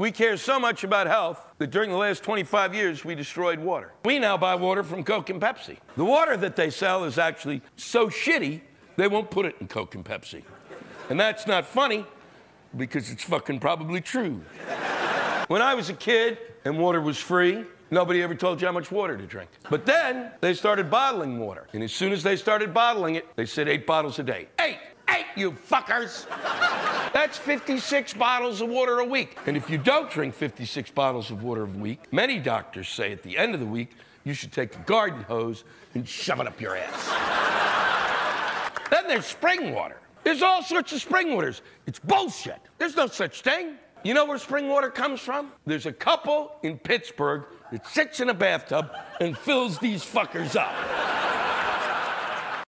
We care so much about health that during the last 25 years, we destroyed water. We now buy water from Coke and Pepsi. The water that they sell is actually so shitty, they won't put it in Coke and Pepsi. And that's not funny because it's fucking probably true. when I was a kid and water was free, nobody ever told you how much water to drink. But then they started bottling water. And as soon as they started bottling it, they said eight bottles a day. Eight! Eight, you fuckers! That's 56 bottles of water a week. And if you don't drink 56 bottles of water a week, many doctors say at the end of the week, you should take a garden hose and shove it up your ass. then there's spring water. There's all sorts of spring waters. It's bullshit. There's no such thing. You know where spring water comes from? There's a couple in Pittsburgh that sits in a bathtub and fills these fuckers up.